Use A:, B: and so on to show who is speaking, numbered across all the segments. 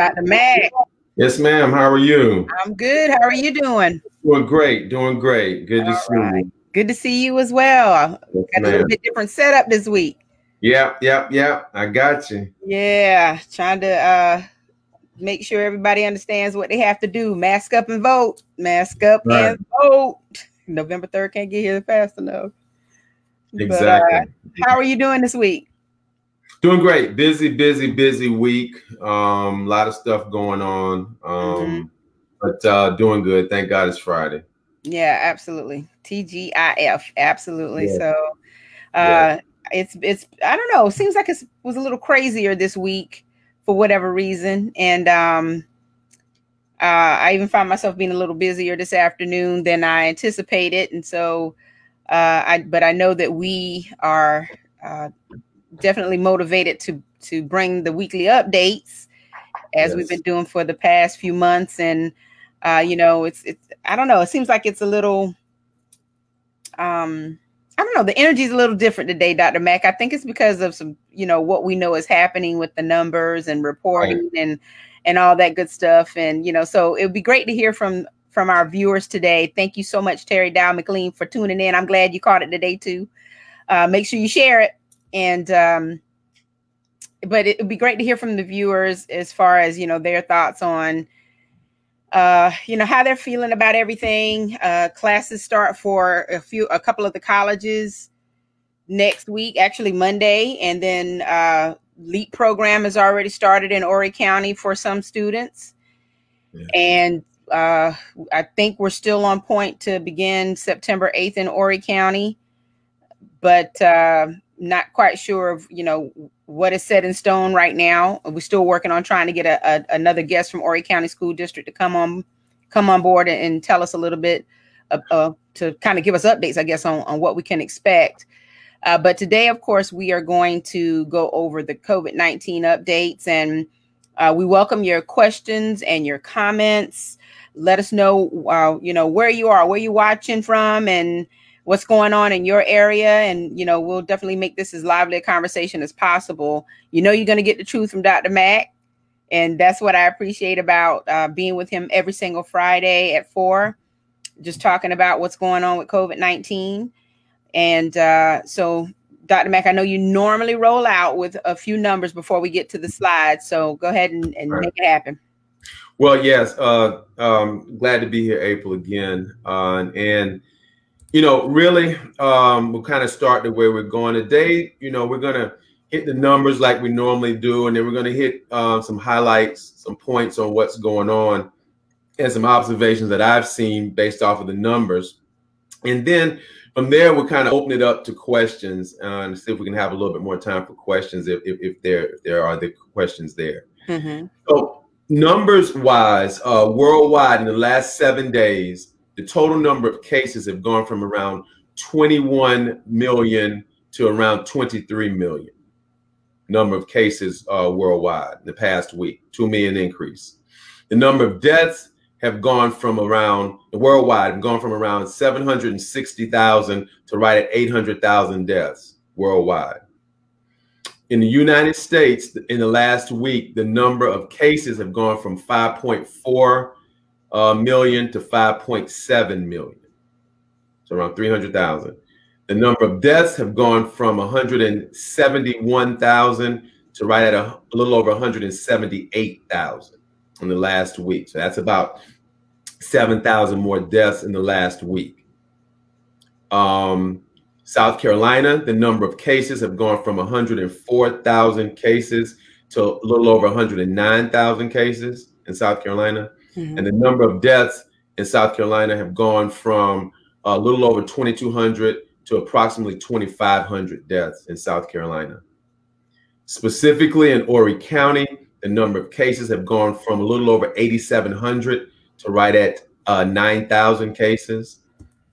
A: Dr. Mack.
B: Yes, ma'am. How are you?
A: I'm good. How are you doing?
B: Doing great. Doing great. Good to see right. you.
A: Good to see you as well. Yes, got a little bit different setup this week.
B: Yep, yep, yep. I got you.
A: Yeah, trying to uh make sure everybody understands what they have to do. Mask up and vote. Mask up right. and vote. November 3rd can't get here fast enough.
B: Exactly. But,
A: uh, how are you doing this week?
B: Doing great. Busy, busy, busy week. Um, a lot of stuff going on. Um, mm-hmm. but uh doing good. Thank God it's Friday.
A: Yeah, absolutely. TGIF. Absolutely. Yeah. So uh yeah. it's it's I don't know, seems like it was a little crazier this week for whatever reason. And um uh, I even found myself being a little busier this afternoon than I anticipated, and so uh, I. But I know that we are uh, definitely motivated to to bring the weekly updates as yes. we've been doing for the past few months. And uh you know it's it's i don't know it seems like it's a little um i don't know the energy is a little different today dr mack. I think it's because of some you know what we know is happening with the numbers and reporting right. and and all that good stuff. And you know so it would be great to hear from from our viewers today. Thank you so much terry dow mclean for tuning in. I'm glad you caught it today too. Uh, make sure you share it and um but it would be great to hear from the viewers as far as you know their thoughts on uh you know how they're feeling about everything. Uh classes start for a few a couple of the colleges next week actually monday. And then uh leap program has already started in Horry County for some students. Yeah. and uh i think we're still on point to begin september 8th in Horry County. But uh not quite sure of you know what is set in stone right now. We're still working on trying to get a, a another guest from Horry County School District to come on come on board and, and tell us a little bit uh, uh, to kind of give us updates, I guess, on, on what we can expect. Uh, but today, of course, we are going to go over the COVID 19 updates and uh, we welcome your questions and your comments. Let us know, uh, you know, where you are, where you're watching from, and what's going on in your area and you know we'll definitely make this as lively a conversation as possible. You know you're going to get the truth from dr mack and that's what i appreciate about uh, being with him every single friday at four just talking about what's going on with covid-19 and uh, so dr mack i know you normally roll out with a few numbers before we get to the slides so go ahead and, and right. make it happen.
B: Well yes uh, um, glad to be here april again uh, and you know, really, um, we'll kind of start the way we're going today. You know, we're gonna hit the numbers like we normally do, and then we're gonna hit uh, some highlights, some points on what's going on, and some observations that I've seen based off of the numbers. And then from there, we'll kind of open it up to questions uh, and see if we can have a little bit more time for questions if, if, if there if there are the questions there. Mm-hmm. So numbers wise, uh, worldwide in the last seven days, the total number of cases have gone from around 21 million to around 23 million number of cases uh, worldwide in the past week, 2 million increase. The number of deaths have gone from around worldwide, have gone from around 760,000 to right at 800,000 deaths worldwide. In the United States, in the last week, the number of cases have gone from 5.4 uh, million to 5.7 million. So around 300,000. The number of deaths have gone from 171,000 to right at a, a little over 178,000 in the last week. So that's about 7,000 more deaths in the last week. Um, South Carolina, the number of cases have gone from 104,000 cases to a little over 109,000 cases in South Carolina. Mm-hmm. And the number of deaths in South Carolina have gone from a little over 2,200 to approximately 2,500 deaths in South Carolina. Specifically in Horry County, the number of cases have gone from a little over 8,700 to right at uh, 9,000 cases.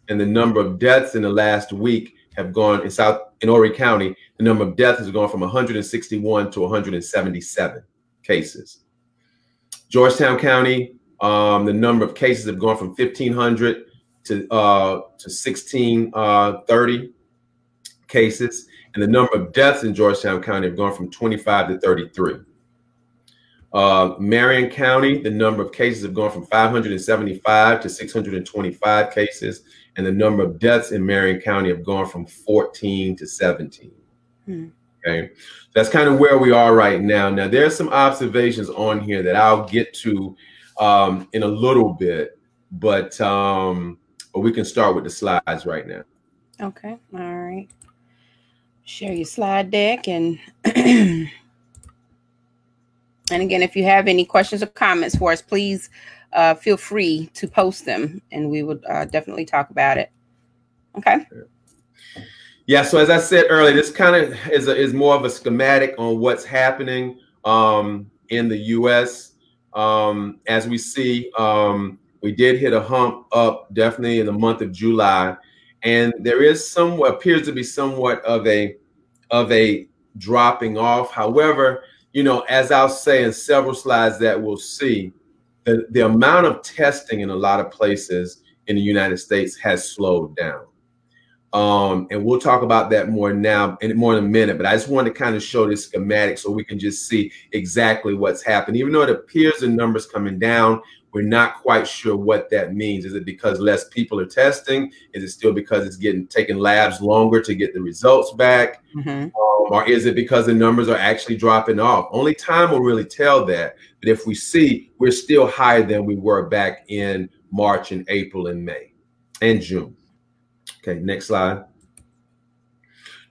B: And the number of deaths in the last week have gone in South in Horry County. The number of deaths has gone from 161 to 177 cases. Georgetown County, um, the number of cases have gone from 1,500 to uh, to 1,630 uh, cases, and the number of deaths in Georgetown County have gone from 25 to 33. Uh, Marion County, the number of cases have gone from 575 to 625 cases, and the number of deaths in Marion County have gone from 14 to 17. Hmm. Okay, that's kind of where we are right now. Now, there's some observations on here that I'll get to um, in a little bit, but um, we can start with the slides right now.
A: Okay, all right. Share your slide deck and. and again, if you have any questions or comments for us, please uh, feel free to post them and we would uh, definitely talk about it. Okay.
B: Yeah. So as I said earlier, this kind of is, a, is more of a schematic on what's happening um, in the U.S. Um, as we see, um, we did hit a hump up definitely in the month of July, and there is some appears to be somewhat of a of a dropping off. However, you know, as I'll say in several slides that we'll see, the, the amount of testing in a lot of places in the United States has slowed down. Um, and we'll talk about that more now and more in a minute. But I just want to kind of show this schematic so we can just see exactly what's happened. Even though it appears the numbers coming down, we're not quite sure what that means. Is it because less people are testing? Is it still because it's getting taking labs longer to get the results back? Mm-hmm. Um, or is it because the numbers are actually dropping off? Only time will really tell that. But if we see we're still higher than we were back in March and April and May and June. Okay, next slide.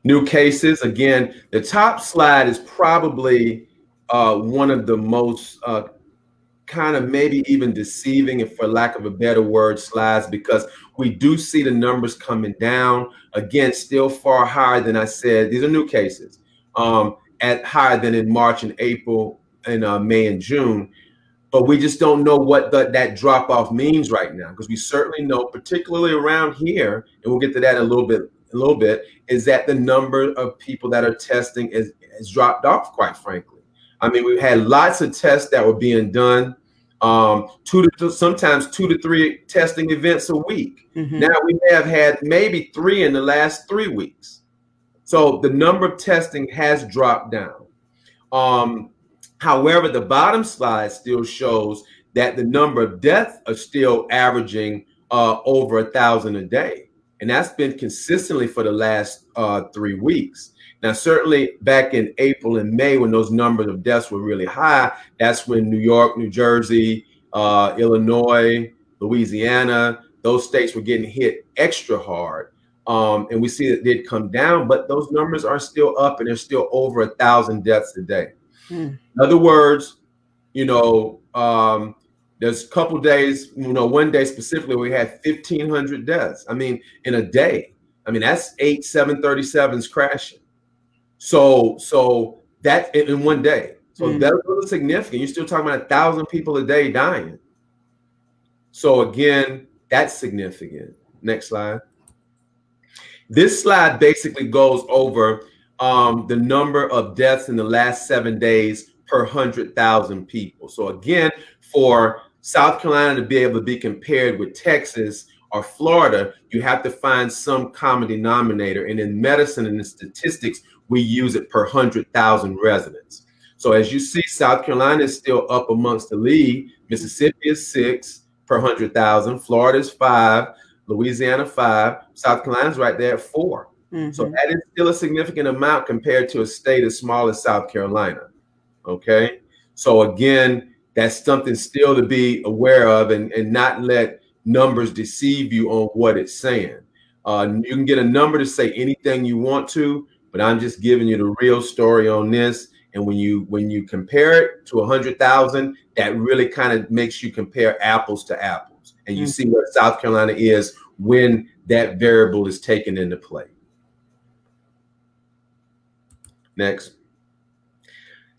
B: New cases. Again, the top slide is probably uh, one of the most uh, kind of maybe even deceiving, if for lack of a better word, slides because we do see the numbers coming down. Again, still far higher than I said. These are new cases um, at higher than in March and April and uh, May and June. But we just don't know what the, that drop off means right now because we certainly know, particularly around here, and we'll get to that in a little bit. A little bit is that the number of people that are testing is has dropped off, quite frankly. I mean, we had lots of tests that were being done, um, two to sometimes two to three testing events a week. Mm-hmm. Now we have had maybe three in the last three weeks. So the number of testing has dropped down. Um, however, the bottom slide still shows that the number of deaths are still averaging uh, over a thousand a day. And that's been consistently for the last uh, three weeks. Now, certainly back in April and May, when those numbers of deaths were really high, that's when New York, New Jersey, uh, Illinois, Louisiana, those states were getting hit extra hard. Um, and we see that did come down, but those numbers are still up and there's still over a thousand deaths a day. Hmm. In other words, you know, um, there's a couple days, you know, one day specifically we had 1,500 deaths. I mean, in a day. I mean, that's eight 737s crashing. So so that in one day. So mm. that's really significant. You're still talking about a thousand people a day dying. So again, that's significant. Next slide. This slide basically goes over um, the number of deaths in the last seven days per 100,000 people. So again, for South Carolina to be able to be compared with Texas or Florida, you have to find some common denominator. And in medicine and in statistics, we use it per 100,000 residents. So as you see, South Carolina is still up amongst the lead. Mississippi is six per 100,000. Florida is five. Louisiana five. South Carolina's right there at 4 mm-hmm. So that is still a significant amount compared to a state as small as South Carolina. Okay. So again, that's something still to be aware of and, and not let numbers deceive you on what it's saying. Uh, you can get a number to say anything you want to, but I'm just giving you the real story on this. And when you when you compare it to a hundred thousand, that really kind of makes you compare apples to apples, and you mm-hmm. see what South Carolina is when that variable is taken into play. Next,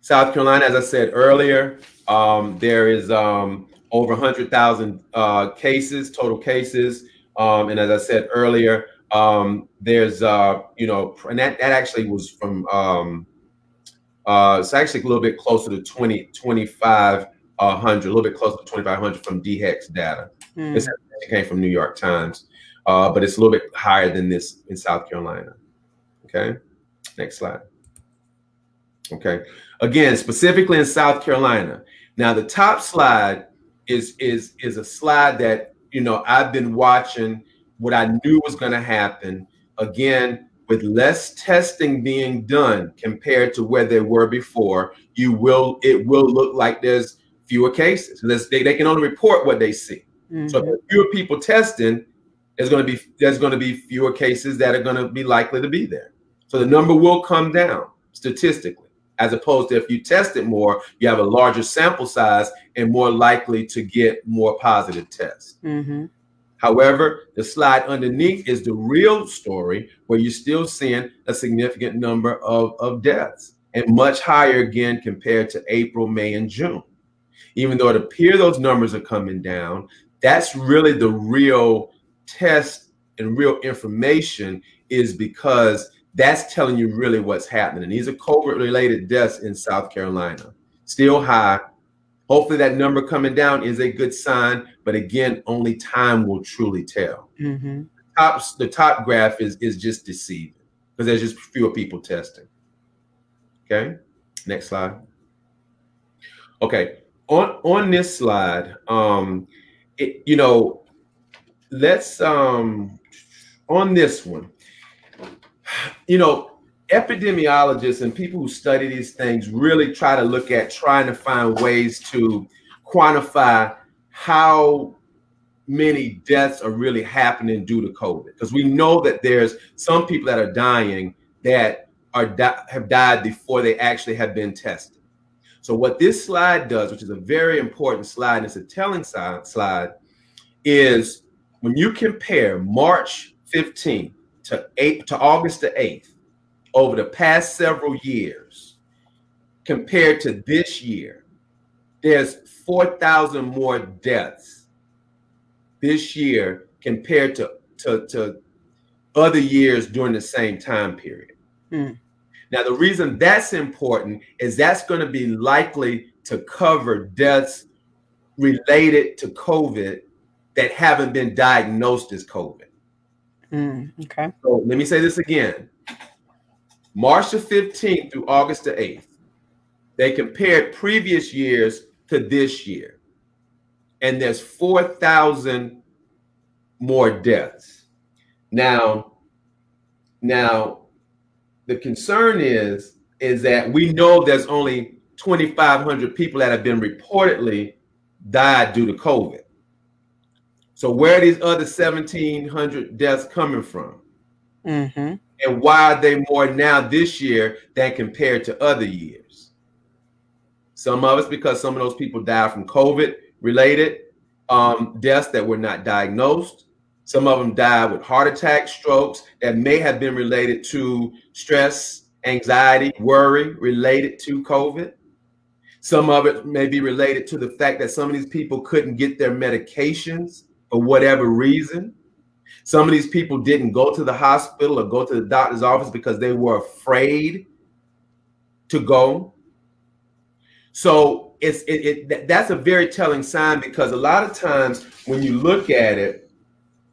B: South Carolina, as I said earlier, um, there is um, over 100,000 uh, cases, total cases. Um, and as I said earlier, um, there's, uh, you know, and that, that actually was from, um, uh, it's actually a little bit closer to 20, 2500, uh, a little bit closer to 2500 from DHEC data. Mm. This came from New York Times, uh, but it's a little bit higher than this in South Carolina. Okay. Next slide. Okay. Again, specifically in South Carolina. Now, the top slide is is is a slide that you know I've been watching what I knew was going to happen. Again, with less testing being done compared to where they were before, you will it will look like there's fewer cases. They, they can only report what they see. Mm-hmm. So if fewer people testing, there's going to be there's going to be fewer cases that are going to be likely to be there. So the number will come down statistically, as opposed to if you test it more, you have a larger sample size and more likely to get more positive tests. Mm-hmm. However, the slide underneath is the real story where you're still seeing a significant number of, of deaths and much higher again compared to April, May, and June. Even though it appears those numbers are coming down, that's really the real test and real information is because that's telling you really what's happening. And these are COVID related deaths in South Carolina, still high. Hopefully, that number coming down is a good sign. But again, only time will truly tell. Mm-hmm. Top, the top graph is, is just deceiving because there's just fewer people testing. Okay, next slide. Okay, on on this slide, um, it, you know, let's um on this one you know epidemiologists and people who study these things really try to look at trying to find ways to quantify how many deaths are really happening due to covid. Because we know that there's some people that are dying that are di- have died before they actually have been tested. So what this slide does which is a very important slide and it's a telling slide is when you compare March 15th to 8 to August the 8th over the past several years compared to this year, there's 4,000 more deaths this year compared to, to, to other years during the same time period. Hmm. Now, the reason that's important is that's going to be likely to cover deaths related to COVID that haven't been diagnosed as COVID.
A: Mm, okay.
B: So let me say this again. March the 15th through August the 8th, they compared previous years to this year. And there's 4,000 more deaths. Now, now the concern is is that we know there's only 2,500 people that have been reportedly died due to COVID. So where are these other 1,700 deaths coming from? Mm-hmm. And why are they more now this year than compared to other years? Some of it's because some of those people died from COVID related um, deaths that were not diagnosed. Some of them died with heart attacks, strokes that may have been related to stress, anxiety, worry related to COVID. Some of it may be related to the fact that some of these people couldn't get their medications for whatever reason. Some of these people didn't go to the hospital or go to the doctor's office because they were afraid to go. So it's it, it that's a very telling sign because a lot of times when you look at it,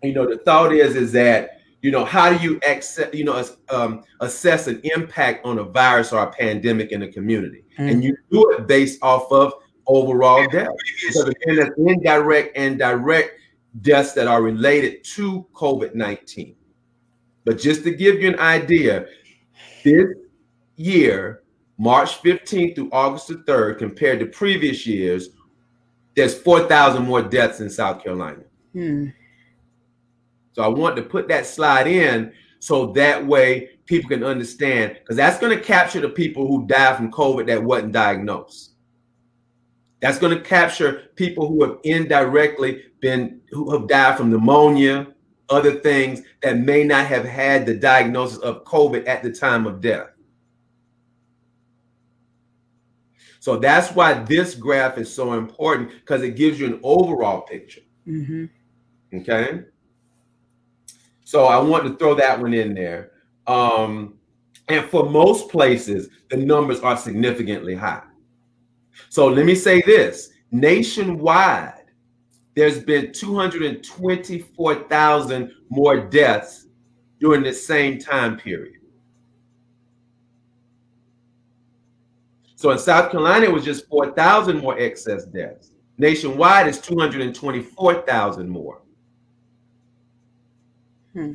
B: you know, the thought is is that you know how do you accept you know um, assess an impact on a virus or a pandemic in a community, mm-hmm. and you do it based off of overall death. Because again, that's indirect and direct deaths that are related to COVID 19. But just to give you an idea, this year, March 15th through August the 3rd, compared to previous years, there's 4,000 more deaths in South Carolina. Hmm. So I want to put that slide in so that way people can understand, because that's going to capture the people who died from COVID that wasn't diagnosed. That's going to capture people who have indirectly been who have died from pneumonia, other things that may not have had the diagnosis of COVID at the time of death. So that's why this graph is so important because it gives you an overall picture. Mm-hmm. Okay. So I want to throw that one in there. Um, and for most places, the numbers are significantly high. So let me say this nationwide, there's been 224,000 more deaths during the same time period. So in South Carolina, it was just 4,000 more excess deaths. Nationwide, it's 224,000 more. Hmm.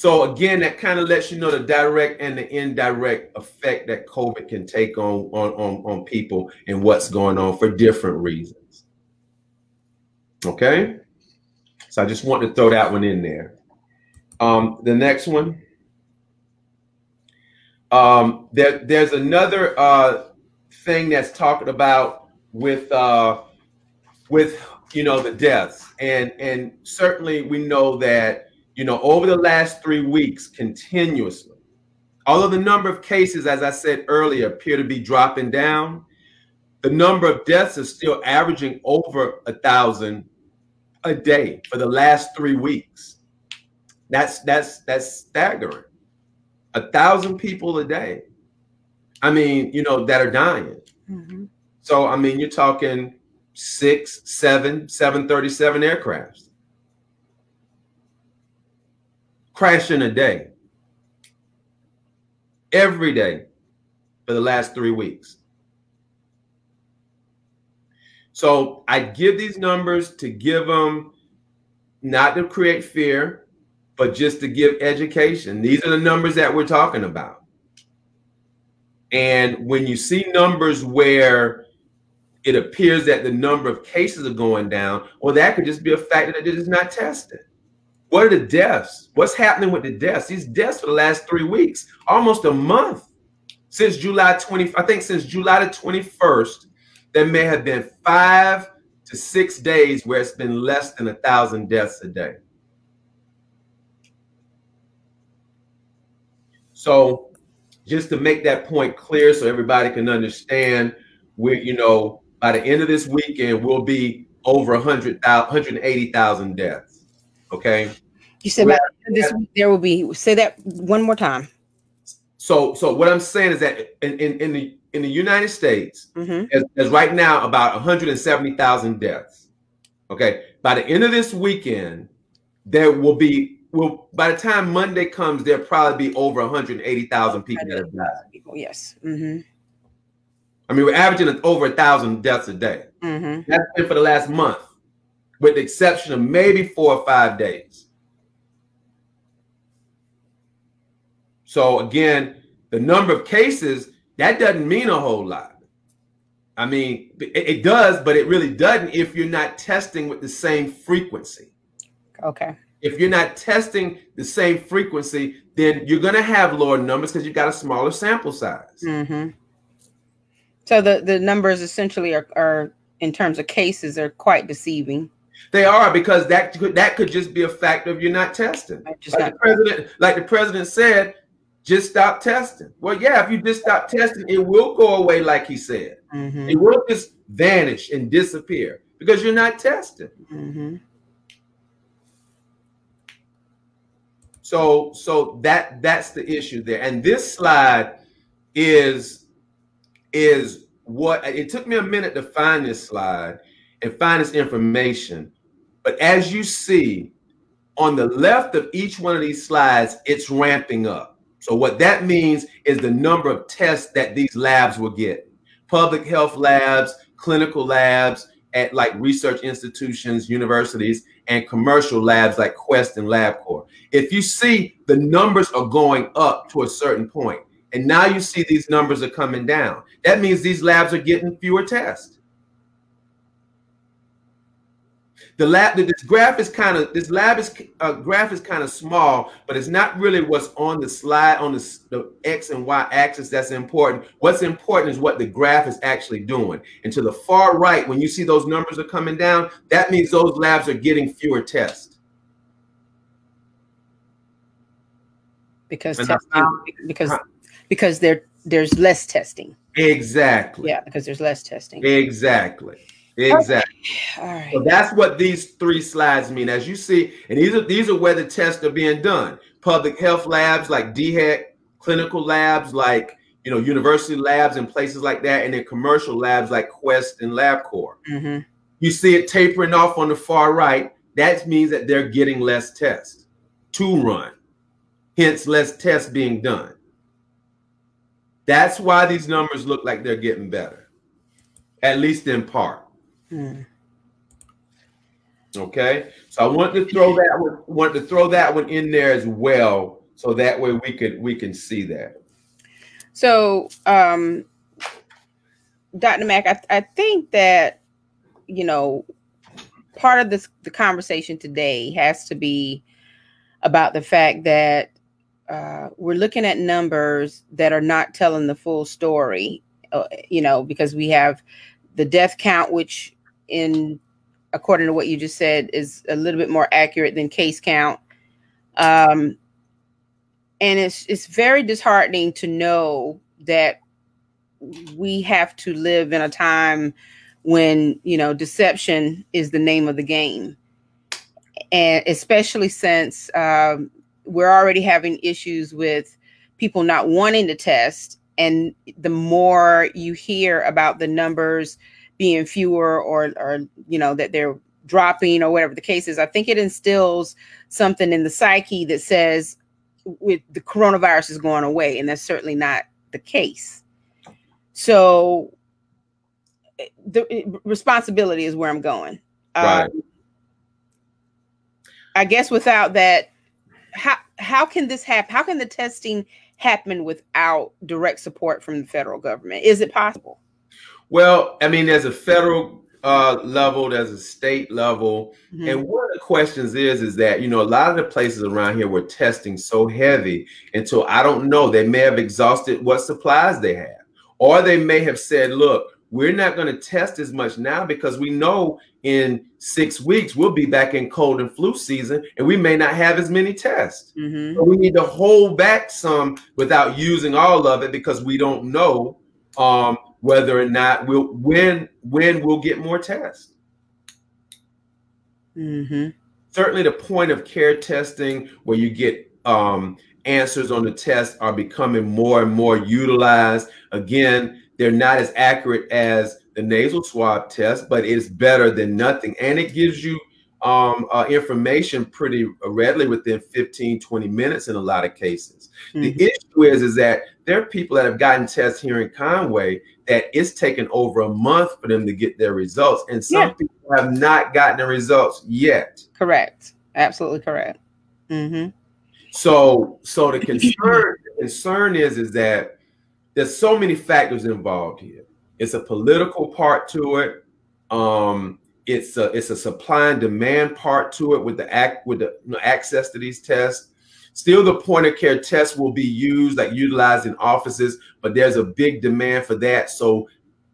B: So again, that kind of lets you know the direct and the indirect effect that COVID can take on, on, on, on people and what's going on for different reasons. Okay. So I just want to throw that one in there. Um, the next one. Um, there, there's another uh, thing that's talking about with uh, with you know the deaths, and and certainly we know that you know, over the last three weeks, continuously, although the number of cases, as I said earlier, appear to be dropping down, the number of deaths is still averaging over a thousand a day for the last three weeks. That's that's that's staggering. A thousand people a day. I mean, you know, that are dying. Mm-hmm. So I mean, you're talking six, seven, seven thirty-seven seven, 737 aircrafts. Crashing a day. Every day for the last three weeks. So I give these numbers to give them not to create fear, but just to give education. These are the numbers that we're talking about. And when you see numbers where it appears that the number of cases are going down, well, that could just be a factor that it is not tested. What are the deaths? What's happening with the deaths? These deaths for the last three weeks, almost a month since July 20. I think since July the 21st, there may have been five to six days where it's been less than a thousand deaths a day. So, just to make that point clear, so everybody can understand, we you know by the end of this weekend we'll be over 100,000, 180,000 deaths. Okay.
A: You said this there will be say that one more time.
B: So so what I'm saying is that in, in, in the in the United States, mm-hmm. as, as right now about 170,000 deaths. Okay. By the end of this weekend, there will be well, by the time Monday comes, there'll probably be over 180,000 people that have died.
A: People, yes. Mm-hmm.
B: I mean, we're averaging over a thousand deaths a day. Mm-hmm. That's been for the last month with the exception of maybe four or five days. So again, the number of cases, that doesn't mean a whole lot. I mean, it, it does, but it really doesn't if you're not testing with the same frequency.
A: Okay.
B: If you're not testing the same frequency, then you're going to have lower numbers because you've got a smaller sample size.
A: Mm-hmm. So the, the numbers essentially are, are, in terms of cases, are quite deceiving.
B: They are because that could that could just be a factor of you're not testing. Like the president, like the president said, just stop testing. Well, yeah, if you just stop testing, it will go away, like he said. Mm-hmm. It will just vanish and disappear because you're not testing. Mm-hmm. So, so that that's the issue there. And this slide is is what it took me a minute to find this slide and find this information. But as you see on the left of each one of these slides, it's ramping up. So what that means is the number of tests that these labs will get. Public health labs, clinical labs at like research institutions, universities, and commercial labs like Quest and LabCorp. If you see the numbers are going up to a certain point, and now you see these numbers are coming down, that means these labs are getting fewer tests. The lab this graph is kind of this lab is uh, graph is kind of small but it's not really what's on the slide on the, the x and y axis that's important. What's important is what the graph is actually doing. And to the far right when you see those numbers are coming down that means those labs are getting fewer tests.
A: Because testing, because because there there's less testing.
B: Exactly.
A: Yeah because there's less testing.
B: Exactly Exactly. All right. So that's what these three slides mean. As you see, and these are these are where the tests are being done. Public health labs like DHEC, clinical labs like you know university labs and places like that, and then commercial labs like Quest and LabCorp. Mm-hmm. You see it tapering off on the far right. That means that they're getting less tests to run, hence less tests being done. That's why these numbers look like they're getting better, at least in part. Okay, so I want to throw that one, want to throw that one in there as well, so that way we can we can see that.
A: So, um, Dr. Mack, I, I think that you know part of this the conversation today has to be about the fact that uh, we're looking at numbers that are not telling the full story. Uh, you know, because we have the death count, which in according to what you just said, is a little bit more accurate than case count. Um, and it's it's very disheartening to know that we have to live in a time when you know deception is the name of the game, and especially since um, we're already having issues with people not wanting to test, and the more you hear about the numbers being fewer or or you know that they're dropping or whatever the case is i think it instills something in the psyche that says with the coronavirus is going away and that's certainly not the case. So eh, the eh, responsibility is where i'm going.
B: Right. Um,
A: i guess without that how how can this happen how can the testing happen without direct support from the federal government? Is it possible
B: well, I mean, there's a federal uh, level, there's a state level, mm-hmm. and one of the questions is, is that you know a lot of the places around here were testing so heavy until I don't know they may have exhausted what supplies they have, or they may have said, look, we're not going to test as much now because we know in six weeks we'll be back in cold and flu season and we may not have as many tests. Mm-hmm. So we need to hold back some without using all of it because we don't know um, whether or not we'll when when we'll get more tests.
A: Mm-hmm.
B: Certainly, the point of care testing, where you get um, answers on the test, are becoming more and more utilized. Again, they're not as accurate as the nasal swab test, but it's better than nothing, and it gives you um, uh, information pretty readily within 15, 20 minutes in a lot of cases. Mm-hmm. The issue is, is that there are people that have gotten tests here in Conway that it's taken over a month for them to get their results. And some yeah. people have not gotten the results yet.
A: Correct. Absolutely correct. Mm-hmm.
B: So, so the concern, the concern is, is that there's so many factors involved here. It's a political part to it. Um, it's a it's a supply and demand part to it with the act with the you know, access to these tests. Still, the point of care test will be used, like utilized in offices, but there's a big demand for that. So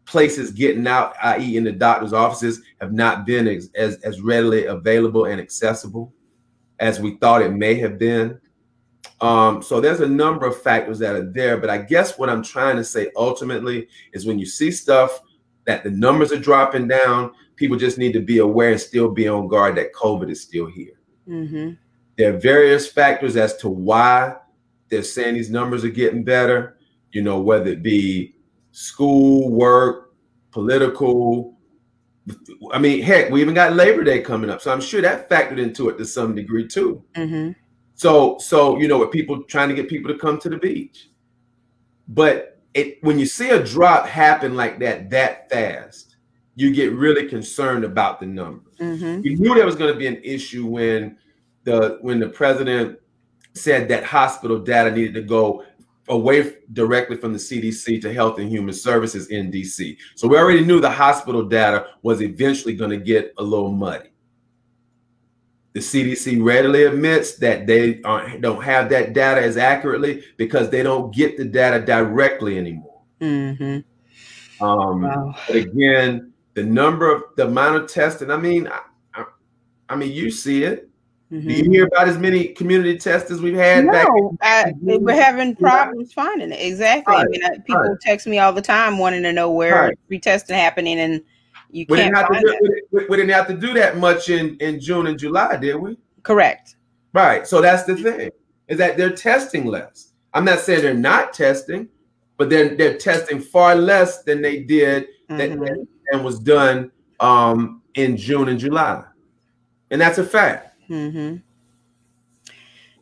B: places getting out, i.e., in the doctor's offices, have not been as, as, as readily available and accessible as we thought it may have been. Um, so there's a number of factors that are there, but I guess what I'm trying to say ultimately is when you see stuff that the numbers are dropping down, people just need to be aware and still be on guard that COVID is still here.
A: Mm-hmm.
B: There are various factors as to why they're saying these numbers are getting better, you know, whether it be school, work, political. I mean, heck, we even got Labor Day coming up. So I'm sure that factored into it to some degree too.
A: Mm-hmm.
B: So, so you know, with people trying to get people to come to the beach. But it when you see a drop happen like that that fast, you get really concerned about the numbers.
A: Mm-hmm.
B: You knew there was going to be an issue when the when the president said that hospital data needed to go away directly from the CDC to Health and Human Services in DC. So we already knew the hospital data was eventually going to get a little muddy. The CDC readily admits that they don't have that data as accurately because they don't get the data directly anymore.
A: Mm-hmm.
B: Um, wow. But again, the number of the amount of testing. I mean, I, I, I mean, you see it. Mm-hmm. Do you hear about as many community tests as we've had?
A: No, I, we're having problems finding it. Exactly. Right. I mean, I, people right. text me all the time wanting to know where right. retesting happening, and you we can't
B: didn't
A: find
B: do, it. We, we, didn't have to do that much in in June and July, did we?
A: Correct.
B: Right. So that's the thing is that they're testing less. I'm not saying they're not testing, but they're they're testing far less than they did mm-hmm. that, and was done um, in June and July, and that's a fact.
A: Mm-hmm.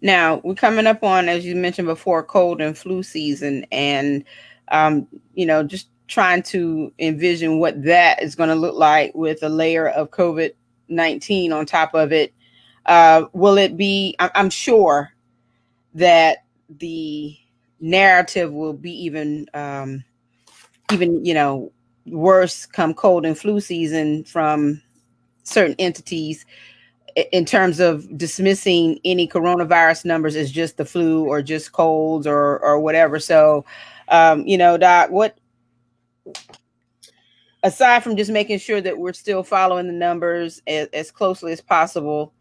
A: Now we're coming up on, as you mentioned before, cold and flu season, and um, you know, just trying to envision what that is going to look like with a layer of COVID 19 on top of it. Uh, will it be? I'm sure that the narrative will be even, um, even you know, worse come cold and flu season from certain entities in terms of dismissing any coronavirus numbers as just the flu or just colds or or whatever. So, um, you know, Doc, what aside from just making sure that we're still following the numbers as, as closely as possible,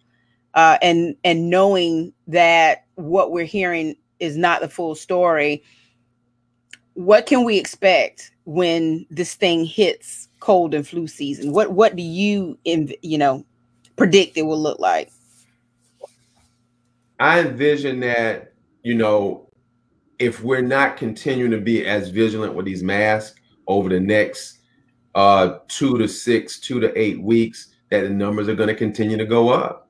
A: uh, and and knowing that what we're hearing is not the full story, what can we expect when this thing hits cold and flu season? What what do you in you know predict it will look like?
B: I envision that you know if we're not continuing to be as vigilant with these masks over the next uh, two to six, two to eight weeks, that the numbers are going to continue to go up.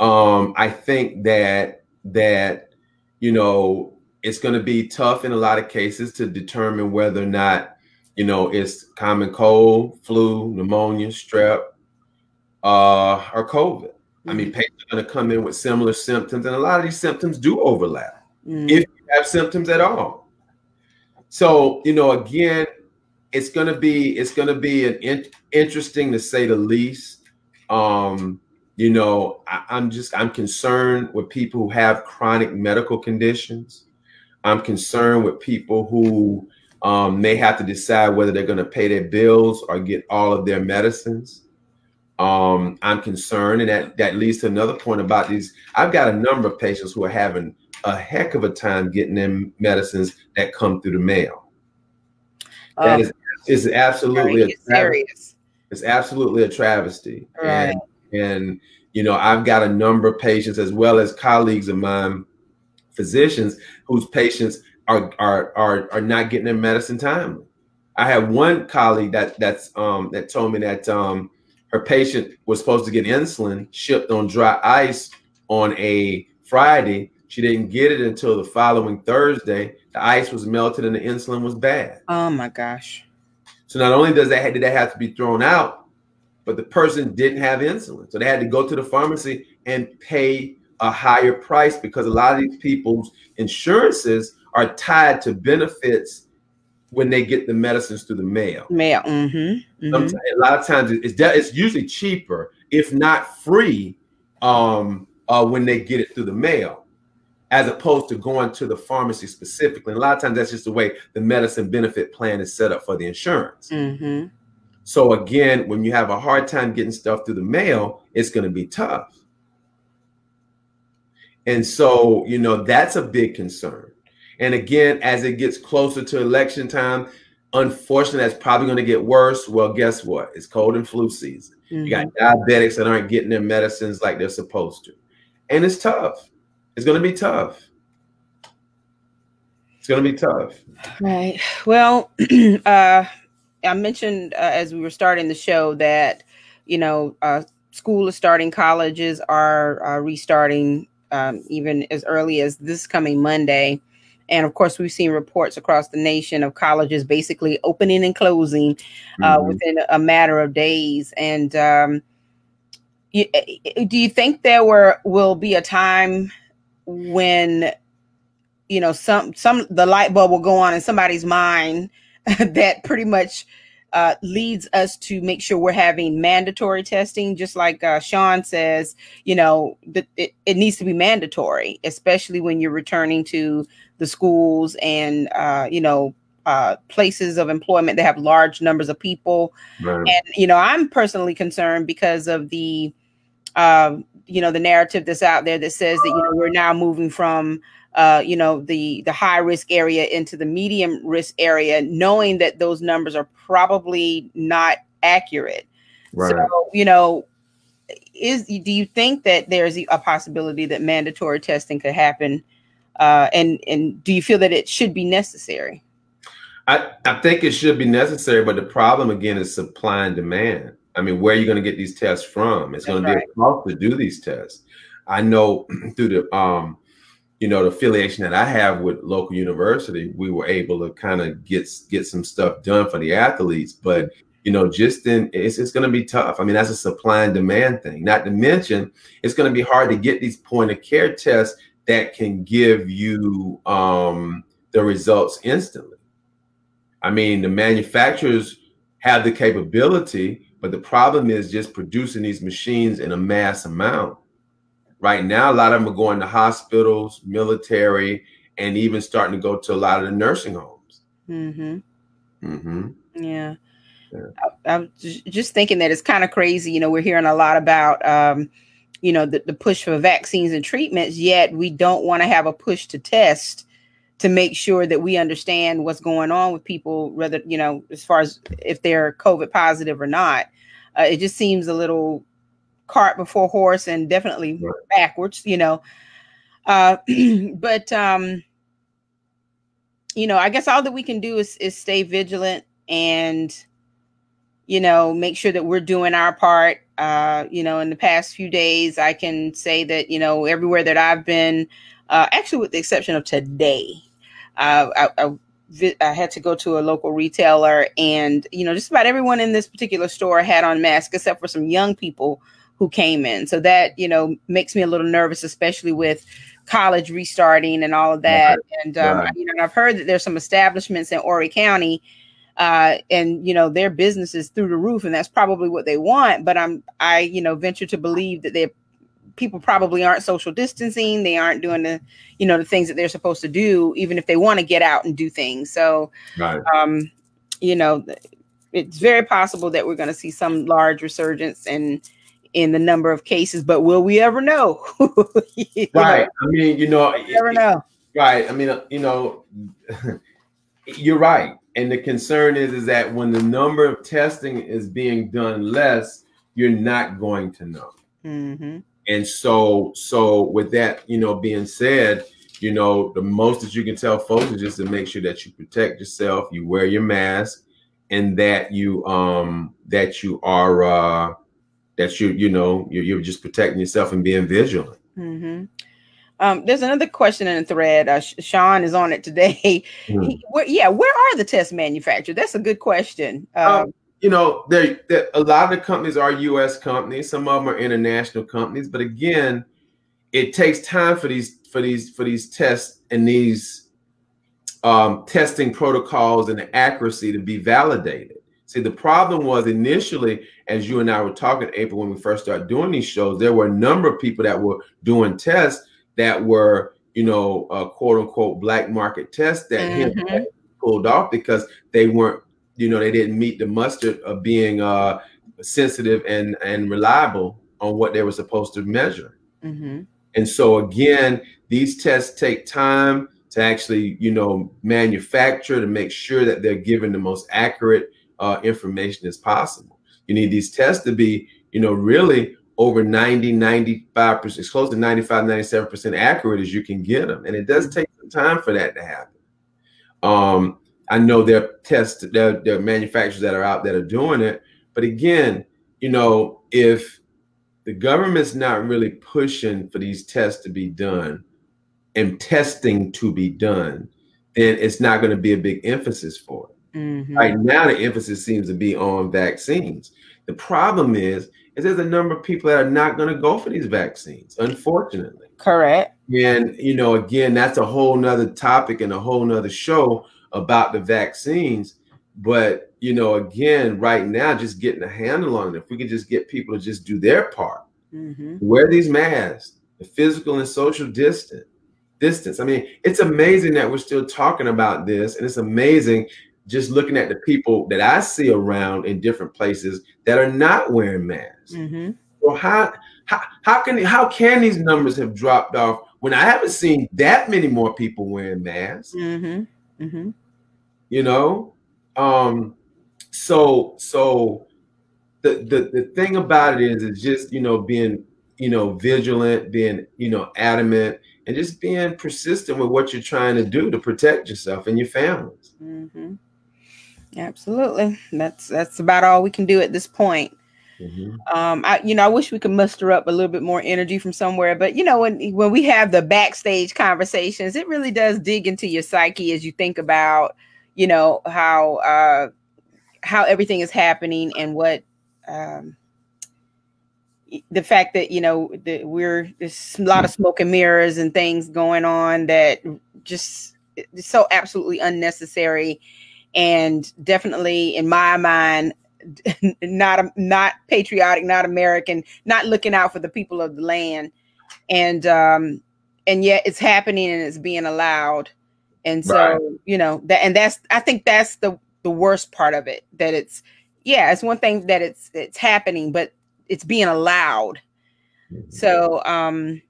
B: Um, I think that that you know it's going to be tough in a lot of cases to determine whether or not you know it's common cold, flu, pneumonia, strep, uh, or COVID. Mm-hmm. I mean, mm-hmm. patients are going to come in with similar symptoms, and a lot of these symptoms do overlap mm-hmm. if you have symptoms at all. So, you know, again, it's going to be it's going to be an in- interesting to say the least. Um, you know, I, I'm just I'm concerned with people who have chronic medical conditions. I'm concerned with people who um, may have to decide whether they're going to pay their bills or get all of their medicines. Um, I'm concerned, and that that leads to another point about these. I've got a number of patients who are having a heck of a time getting them medicines that come through the mail. That is is absolutely a travesty. It's absolutely a travesty. Right. And, and you know, I've got a number of patients as well as colleagues of mine, physicians whose patients are are are, are not getting their medicine timely. I have one colleague that that's um that told me that um her patient was supposed to get insulin shipped on dry ice on a Friday. She didn't get it until the following Thursday. The ice was melted and the insulin was bad.
A: Oh my gosh.
B: So not only does that did that have to be thrown out, but the person didn't have insulin. So they had to go to the pharmacy and pay a higher price because a lot of these people's insurances are tied to benefits when they get the medicines through the mail.
A: Mail. Mm-hmm.
B: Mm-hmm. A lot of times it's it's usually cheaper, if not free, um, uh, when they get it through the mail as opposed to going to the pharmacy specifically. And a lot of times that's just the way the medicine benefit plan is set up for the insurance. Mm-hmm. So again, when you have a hard time getting stuff through the mail, it's going to be tough. And so, you know, that's a big concern. And again, as it gets closer to election time, unfortunately, that's probably going to get worse. Well, guess what? It's cold and flu season. Mm-hmm. You got mm-hmm. diabetics that aren't getting their medicines like they're supposed to. And it's tough. It's going to be tough. It's going to be tough.
A: Right. Well, uh, I mentioned uh, as we were starting the show that, you know, uh, school is starting, colleges are uh, restarting um, even as early as this coming Monday. And of course, we've seen reports across the nation of colleges basically opening and closing uh, mm-hmm. within a matter of days. And um, you, do you think there were will be a time when you know some some the light bulb will go on in somebody's mind that pretty much uh, leads us to make sure we're having mandatory testing, just like uh, Sean says. You know, that it, it needs to be mandatory, especially when you're returning to the schools and uh, you know uh, places of employment that have large numbers of people. Right. And you know, I'm personally concerned because of the uh, you know the narrative that's out there that says that you know we're now moving from uh, you know the the high risk area into the medium risk area, knowing that those numbers are probably not accurate. Right. So you know, is do you think that there's a possibility that mandatory testing could happen, uh, and and do you feel that it should be necessary?
B: I, I think it should be necessary, but the problem again is supply and demand. I mean, where are you going to get these tests from? It's going to be a cost to do these tests. I know through the um, you know, the affiliation that I have with local university, we were able to kind of get get some stuff done for the athletes. But you know, just in it's, it's going to be tough. I mean, that's a supply and demand thing. Not to mention, it's going to be hard to get these point of care tests that can give you um, the results instantly. I mean, the manufacturers have the capability, but the problem is just producing these machines in a mass amount. Right now, a lot of them are going to hospitals, military, and even starting to go to a lot of the nursing homes.
A: Mm-hmm. Mm-hmm. Yeah. I, am just thinking that it's kind of crazy. You know, we're hearing a lot about, um, you know, the, the push for vaccines and treatments, yet we don't want to have a push to test to make sure that we understand what's going on with people, whether, you know, as far as if they're COVID positive or not. Uh, it just seems a little cart before horse and definitely right. backwards, you know. Uh, but, um, you know, I guess all that we can do is, is stay vigilant and, you know, make sure that we're doing our part. Uh, you know, in the past few days, I can say that, you know, everywhere that I've been, uh, actually, with the exception of today, uh, I, I, I, had to go to a local retailer, and you know, just about everyone in this particular store had on masks, except for some young people who came in. So that you know makes me a little nervous, especially with college restarting and all of that. Right. And um, right. you know, I've heard that there's some establishments in Horry County uh, and you know their business is through the roof and that's probably what they want but i'm i you know venture to believe that they're people probably aren't social distancing they aren't doing the you know the things that they're supposed to do even if they want to get out and do things so right. um you know it's very possible that we're going to see some large resurgence in in the number of cases but will we ever know?
B: Right know? i mean you know
A: never know.
B: right. I mean you know you're right. And the concern is is that when the number of testing is being done less you're not going to know. Mm-hmm. And so, so with that, you know, being said, you know, the most that you can tell folks is just to make sure that you protect yourself, you wear your mask, and that you um that you are uh that you you know you're, you're just protecting yourself and being vigilant.
A: Mm-hmm. Um, there's another question in the thread. Uh, Sean is on it today. Mm-hmm. He, where, yeah, where are the test manufactured? That's a good question. Um, um,
B: you know, there a lot of the companies are U.S. companies. Some of them are international companies. But again, it takes time for these for these for these tests and these um, testing protocols and the accuracy to be validated. See, the problem was initially, as you and I were talking, April, when we first started doing these shows, there were a number of people that were doing tests that were, you know, uh, quote unquote black market tests that mm-hmm. pulled off because they weren't you know they didn't meet the mustard of being uh, sensitive and and reliable on what they were supposed to measure. Mm-hmm. And so again, these tests take time to actually you know manufacture to make sure that they're given the most accurate uh, information as possible. You need these tests to be you know really over 90 95 percent as close to 95 97 percent accurate as you can get them and it does take some time for that to happen um I know there are tests, there, there are manufacturers that are out that are doing it. But again, you know, if the government's not really pushing for these tests to be done and testing to be done, then it's not going to be a big emphasis for it. Mm-hmm. Right now, the emphasis seems to be on vaccines. The problem is, is there's a number of people that are not going to go for these vaccines, unfortunately.
A: Correct.
B: And you know, again, that's a whole nother topic and a whole nother show about the vaccines. But you know, again, right now, just getting a handle on it. If we could just get people to just do their part, mm-hmm. wear these masks, the physical and social distance. Distance. I mean, it's amazing that we're still talking about this, and it's amazing just looking at the people that I see around in different places that are not wearing masks. Mm-hmm. So how how how can how can these numbers have dropped off when I haven't seen that many more people wearing masks? Mm-hmm. Mm-hmm you know um so so the, the the thing about it is is just you know being you know vigilant being you know adamant and just being persistent with what you're trying to do to protect yourself and your families
A: mm-hmm. Absolutely that's that's about all we can do at this point Mm-hmm. Um, I, you know, I wish we could muster up a little bit more energy from somewhere, but you know, when when we have the backstage conversations, it really does dig into your psyche as you think about, you know, how uh, how everything is happening and what um, the fact that you know that we're there's a lot of smoke and mirrors and things going on that just so absolutely unnecessary and definitely in my mind not not patriotic not american not looking out for the people of the land and um and yet it's happening and it's being allowed and so right. you know that and that's i think that's the the worst part of it that it's yeah it's one thing that it's it's happening but it's being allowed mm-hmm. so um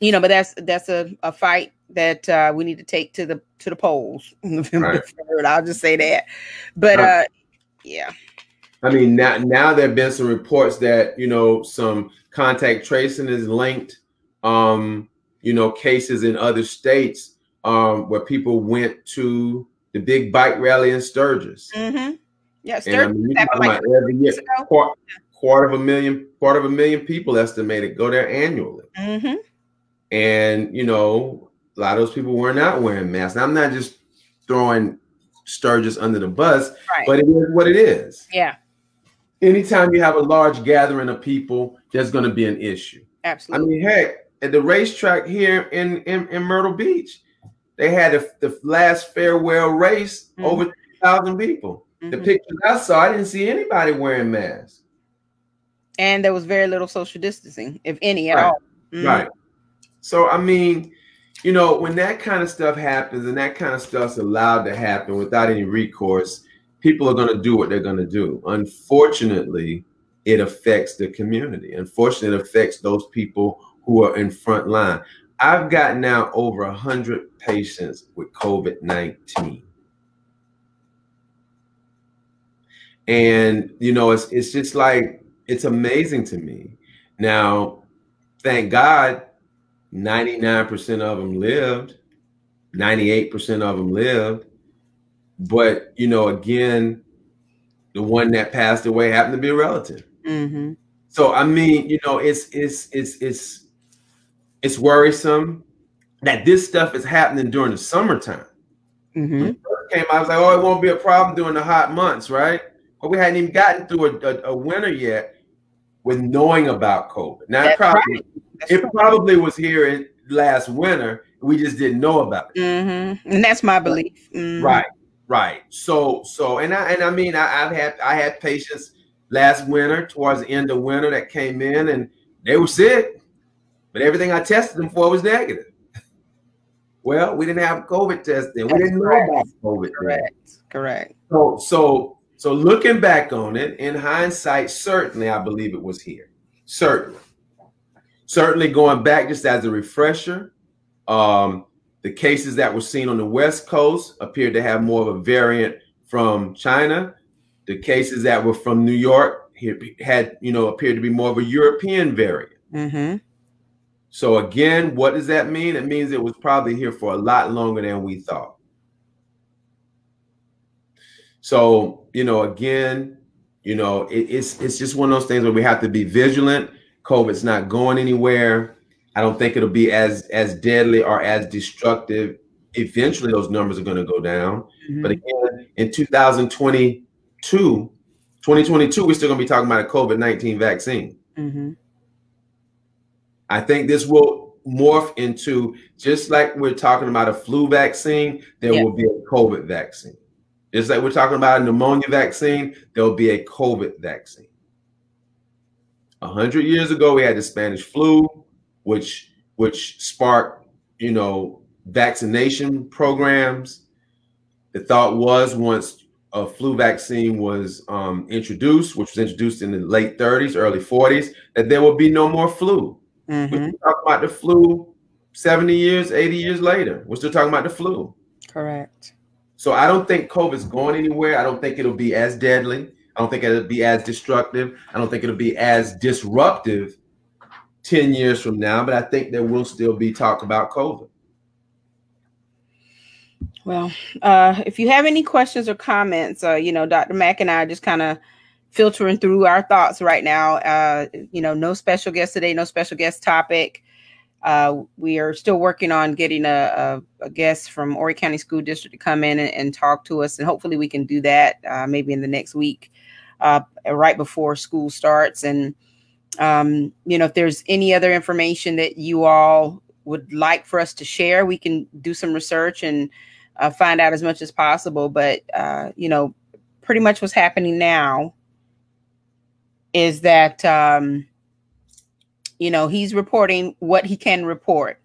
A: you know but that's that's a, a fight that uh we need to take to the to the polls. November right. 3rd i'll just say that. But uh yeah.
B: I mean now now there have been some reports that you know some contact tracing is linked um you know cases in other states um where people went to the big bike rally in sturgis.
A: Mm-hmm. yeah sturgis I mean, like
B: every year, quarter, quarter, of a million quarter of a million people estimated go there annually.
A: Mm-hmm.
B: and you know a lot of those people were not wearing masks. Now, I'm not just throwing Sturgis under the bus, right. but it is what it is.
A: Yeah.
B: Anytime you have a large gathering of people, there's going to be an issue.
A: Absolutely.
B: I mean, heck, at the racetrack here in, in, in Myrtle Beach, they had a, the last farewell race mm-hmm. over 3,000 people. Mm-hmm. The pictures I saw, I didn't see anybody wearing masks.
A: And there was very little social distancing, if any at right. all.
B: Mm-hmm. Right. So, I mean, you know, when that kind of stuff happens and that kind of stuff's allowed to happen without any recourse, people are going to do what they're going to do. Unfortunately, it affects the community. Unfortunately, it affects those people who are in front line. I've got now over 100 patients with COVID 19. And, you know, it's, it's just like, it's amazing to me. Now, thank God 99% of them lived, 98% of them lived. But, you know, again, the one that passed away happened to be a relative.
A: Mm-hmm.
B: So, I mean, you know, it's, it's, it's, it's, it's worrisome that this stuff is happening during the summertime.
A: Mm-hmm.
B: came out, I was like, oh, it won't be a problem during the hot months, right? But we hadn't even gotten through a, a, a winter yet with knowing about COVID. Now, That's probably right it probably was here in last winter. We just didn't know about
A: it. Mm-hmm. And that's my belief.
B: Mm-hmm. Right, right. So, so, and I and I mean, I, have had I had patients last winter towards the end of winter that came in and they were sick, but everything I tested them for was negative. Well, we didn't have COVID testing. We didn't know about COVID.
A: Correct. Then. Correct.
B: So, so, so looking back on it, in hindsight, certainly I believe it was here. Certainly. Certainly, going back just as a refresher, um, the cases that were seen on the West Coast appeared to have more of a variant from China. The cases that were from New York had, you know, appeared to be more of a European variant.
A: Mm-hmm.
B: So again, what does that mean? It means it was probably here for a lot longer than we thought. So you know, again, you know, it, it's it's just one of those things where we have to be vigilant COVID's not going anywhere. I don't think it'll be as as deadly or as destructive. Eventually, those numbers are going to go down. Mm-hmm. But again, in 2022, 2022, we're still going to be talking about a COVID 19 vaccine.
A: Mm-hmm.
B: I think this will morph into just like we're talking about a flu vaccine, there yeah. will be a COVID vaccine. Just like we're talking about a pneumonia vaccine, there will be a COVID vaccine. A hundred years ago, we had the Spanish flu, which which sparked, you know, vaccination programs. The thought was once a flu vaccine was um, introduced, which was introduced in the late 30s, early 40s, that there would be no more flu.
A: Mm-hmm.
B: We're talking about the flu 70 years, 80 years later. We're still talking about the flu.
A: Correct.
B: So I don't think COVID's going anywhere. I don't think it'll be as deadly. I don't think it'll be as destructive. I don't think it'll be as disruptive 10 years from now, but I think there will still be talk about COVID.
A: Well, uh, if you have any questions or comments, uh, you know, Dr. Mack and I just kind of filtering through our thoughts right now. Uh, you know, no special guest today, no special guest topic. Uh, we are still working on getting a, a, a, guest from Horry County School District to come in and, and, talk to us, and hopefully we can do that uh, maybe in the next week, uh, right before school starts. And um, you know, if there's any other information that you all would like for us to share, we can do some research and uh, find out as much as possible. But uh, you know, pretty much what's happening now is that um, you know he's reporting what he can report,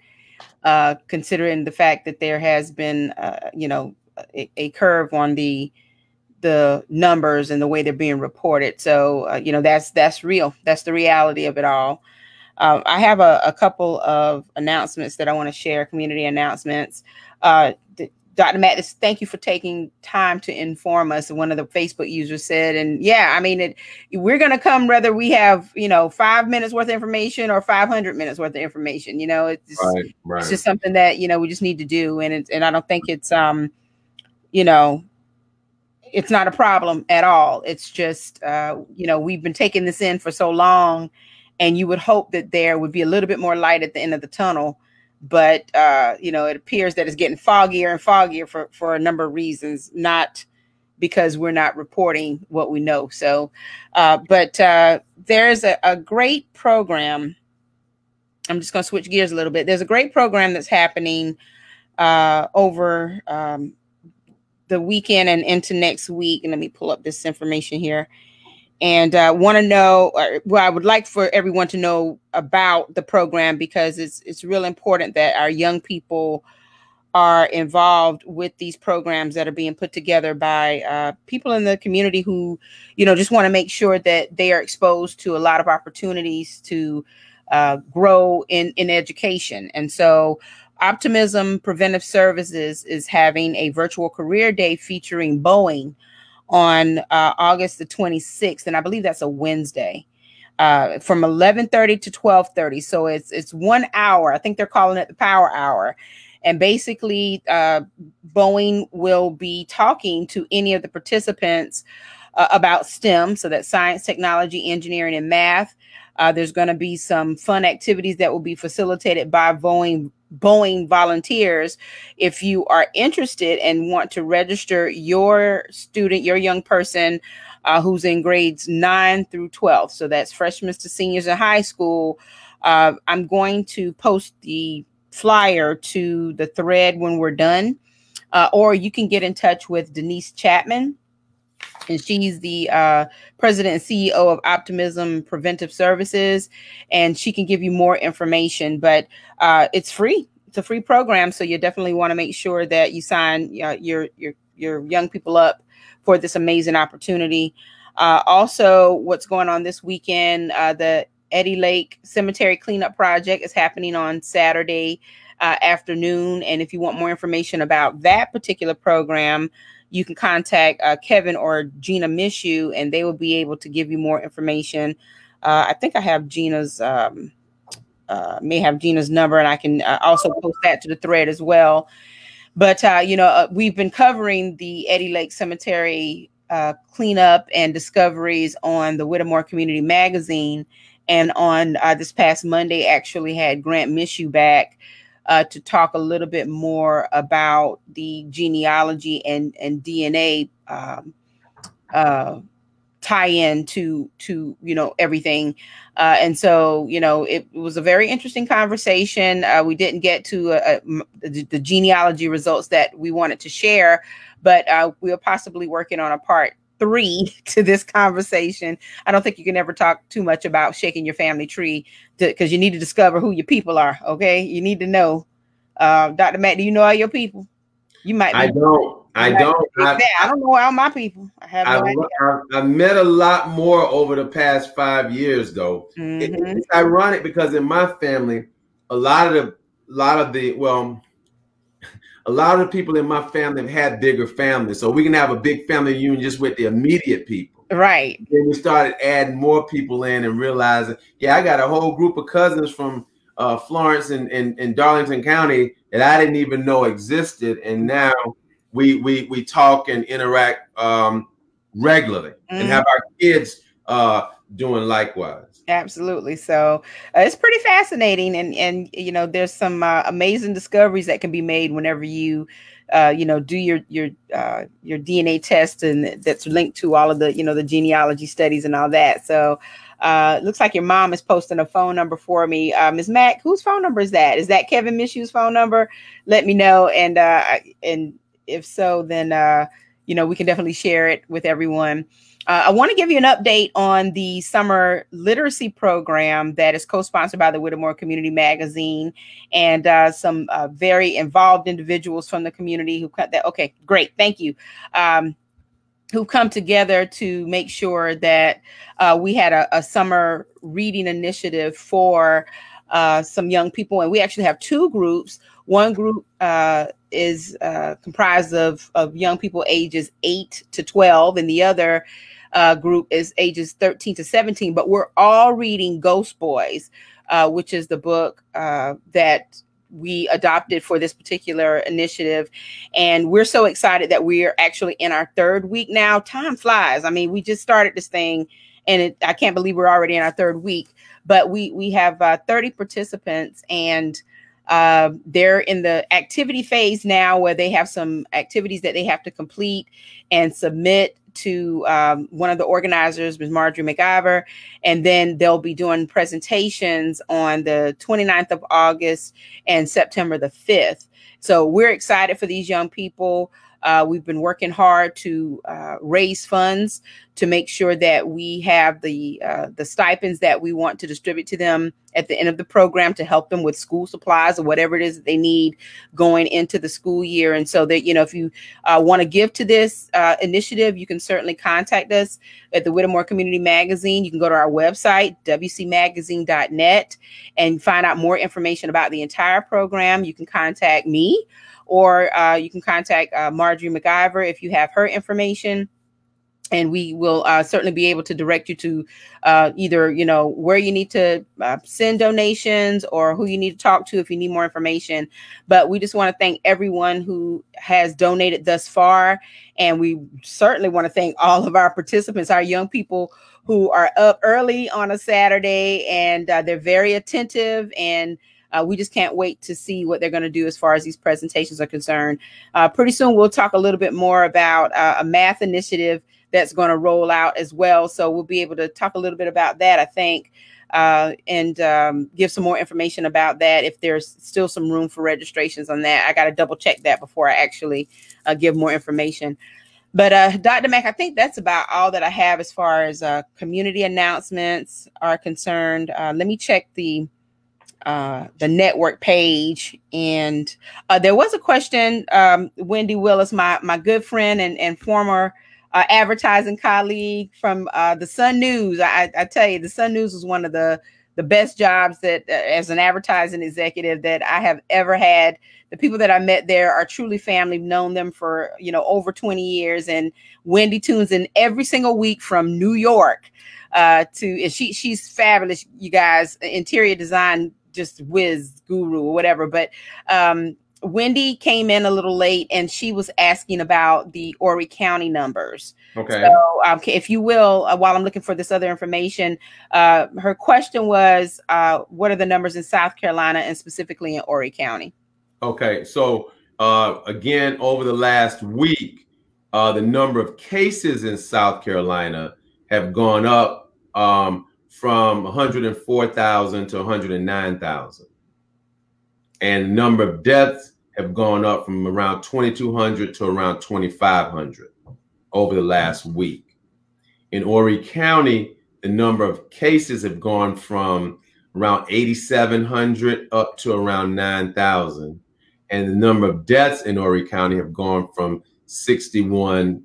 A: uh, considering the fact that there has been uh, you know a, a, curve on the the numbers and the way they're being reported. So uh, you know that's that's real. That's the reality of it all. Uh, I have a, a, couple of announcements that I want to share, community announcements. Dr. Mattis, thank you for taking time to inform us. One of the Facebook users said, and yeah, I mean, it, we're going to come whether we have, you know, five minutes worth of information or 500 minutes worth of information. You know, it's just, right, right. it's just something that, you know, we just need to do. And, it, and I don't think it's, um, you know, it's not a problem at all. It's just, uh, you know, we've been taking this in for so long and you would hope that there would be a little bit more light at the end of the tunnel but uh, you know, it appears that it's getting foggier and foggier for for a number of reasons, not because we're not reporting what we know. So, uh, but uh, there's a, a great program. I'm just going to switch gears a little bit. There's a great program that's happening uh, over um, the weekend and into next week. And let me pull up this information here and uh, want to know well i would like for everyone to know about the program because it's it's real important that our young people are involved with these programs that are being put together by uh, people in the community who you know just want to make sure that they are exposed to a lot of opportunities to uh, grow in in education. And so optimism preventive services is having a virtual career day featuring boeing on uh, August the 26th, and I believe that's a Wednesday, uh, from 11:30 to 12:30. So it's it's one hour. I think they're calling it the Power Hour, and basically, uh, Boeing will be talking to any of the participants uh, about STEM, so that science, technology, engineering, and math. Uh, there's going to be some fun activities that will be facilitated by Boeing Boeing volunteers. If you are interested and want to register your student, your young person uh, who's in grades 9 through 12, so that's freshmen to seniors in high school, uh, I'm going to post the flyer to the thread when we're done. Uh, or you can get in touch with Denise Chapman and she's the uh, president and CEO of Optimism Preventive Services, and she can give you more information. But uh, it's free; it's a free program, so you definitely want to make sure that you sign uh, your your your young people up for this amazing opportunity. Uh, also, what's going on this weekend? Uh, the Eddy Lake Cemetery Cleanup Project is happening on Saturday uh, afternoon, and if you want more information about that particular program you can contact uh, Kevin or Gina Mishu, and they will be able to give you more information. Uh, I think I have Gina's, um, uh, may have Gina's number, and I can uh, also post that to the thread as well. But, uh, you know, uh, we've been covering the Eddy Lake Cemetery cleanup and discoveries on the Whittemore Community Magazine. And on this past Monday, actually had Grant Mishu back uh, to talk a little bit more about the genealogy and and DNA um, uh, tie in to to you know everything. Uh, and so you know it, it, was a very interesting conversation. Uh, we didn't get to uh, the, the, genealogy results that we wanted to share, but uh, we are possibly working on a part three to this conversation. I don't think you can ever talk too much about shaking your family tree because you need to discover who your people are. Okay, you need to know. Uh, Dr. Matt, do you know all your people? You might.
B: I don't. I don't.
A: I, I, don't know all my people. I have no
B: I. I, met a lot more over the past five years, though. Mm-hmm. It, it's ironic because in my family, a lot of the, a lot of the, well, a lot of the people in my family have had bigger families, so we can have a big family union just with the immediate people.
A: Right.
B: Then we started adding more people in and realizing, yeah, I got a whole group of cousins from uh, Florence and, and, and Darlington County that I didn't even know existed, and now we we we talk and interact um, regularly mm-hmm. and have our kids uh, doing likewise.
A: Absolutely. So uh, it's pretty fascinating, and and you know, there's some uh, amazing discoveries that can be made whenever you. Uh, you know, do your your uh, your DNA test, and that's linked to all of the you know the genealogy studies and all that. So, uh, looks like your mom is posting a phone number for me. Uh, Ms. Mack, whose phone number is that? Is that Kevin Mishew's phone number? Let me know. And uh, and if so, then uh, you know we can definitely share it with everyone. Uh, I want to give you an update on the summer literacy program that is co-sponsored by the Whittemore Community Magazine and uh, some uh, very involved individuals from the community who cut that. Okay, great, thank you. Um, who come together to make sure that uh, we had a, a, summer reading initiative for uh, some young people. And we actually have two groups. One group uh, is comprised of, of young people ages 8 to 12, and the other uh, group is ages 13 to 17. But we're all reading Ghost Boys, uh, which is the book that we adopted for this particular initiative. And we're so excited that we're actually in our third week now. Time flies. I mean, we just started this thing and it, I can't believe we're already in our third week, but we, we have uh, 30 participants and uh, they're in the activity phase now where they have some activities that they have to complete and submit to um, one of the organizers, Ms. Marjorie McIver, and then they'll be doing presentations on the 29th of August and September the 5th. So we're excited for these young people. Uh, we've been working hard to uh, raise funds to make sure that we have the uh, the stipends that we want to distribute to them at the end of the program to help them with school supplies or whatever it is that they need going into the school year. And so that you know, if you uh, want to give to this uh, initiative, you can certainly contact us at the Whittemore Community Magazine. You can go to our website wcmagazine.net and find out more information about the entire program. You can contact me or uh, you can contact uh, Marjorie McIver if you have her information. And we will uh, certainly be able to direct you to uh, either you know where you need to uh, send donations or who you need to talk to if you need more information. But we just want to thank everyone who has donated thus far. And we certainly want to thank all of our participants our young people who are up early on a saturday and uh, they're very attentive and uh, we just can't wait to see what they're going to do as far as these presentations are concerned. Uh, pretty soon, we'll talk a little bit more about uh, a math initiative that's going to roll out as well. So we'll be able to talk a little bit about that, I think, uh, and um, give some more information about that if there's still some room for registrations on that. I got to double check that before I actually uh, give more information. But uh, Dr. Mack, I think that's about all that I have as far as uh, community announcements are concerned. Uh, let me check the uh, the network page, and uh, there was a question. Um, Wendy Willis, my my good friend and and former uh, advertising colleague from uh, the Sun News. I, I, tell you, the Sun News was one of the the best jobs that, uh, as an advertising executive, that I have ever had. The people that I met there are truly family. known them for you know over twenty years, and Wendy tunes in every single week from New York. Uh, to and she she's fabulous, you guys. Interior design just whiz guru or whatever. But um, Wendy came in a little late and she was asking about the Horry County numbers.
B: Okay.
A: So, um, if you will, uh, while I'm looking for this other information, uh, her question was uh, what are the numbers in South Carolina and specifically in Horry County?
B: Okay. So, uh, again, over the last week, uh, the number of cases in South Carolina have gone up um, from 104,000 to 109,000 and the number of deaths have gone up from around 2,200 to around 2,500 over the last week. In Horry County, the number of cases have gone from around 8,700 up to around 9,000. And the number of deaths in Horry County have gone from 61,